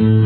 you